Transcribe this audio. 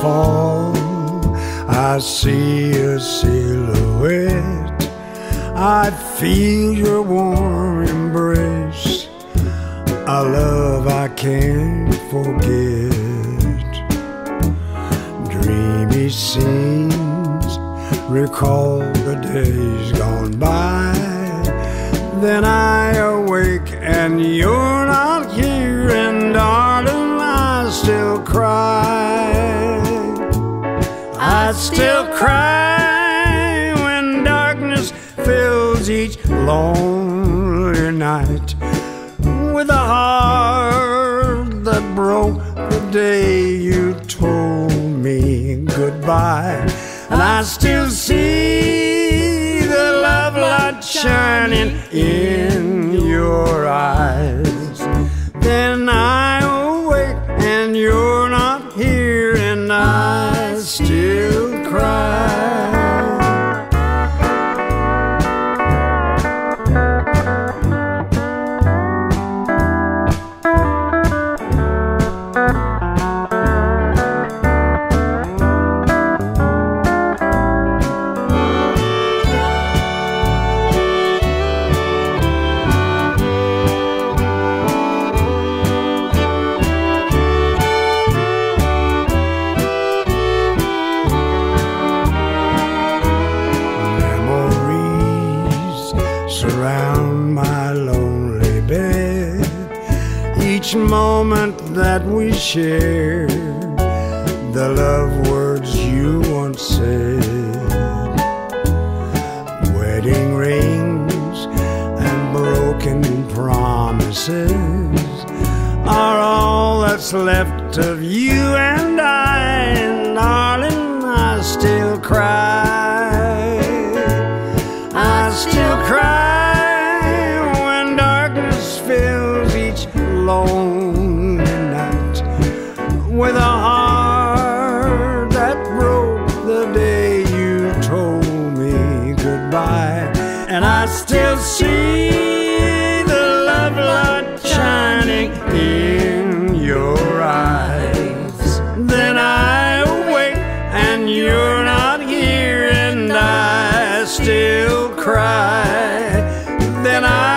fall, I see a silhouette. I feel your warm embrace, a love I can't forget. Dreamy scenes recall the days gone by. Then I awake and you're not here, and darling, I still cry. I still cry when darkness fills each lonely night with a heart that broke the day you told me goodbye. And I still see the love light shining in surround my lonely bed. Each moment that we share, the love words you once said. Wedding rings and broken promises are all that's left of you and I, and darling, I still cry. I still with a heart that broke the day you told me goodbye. And I still see the love light shining in your eyes. Then I wait and you're not here, and I still cry. Then I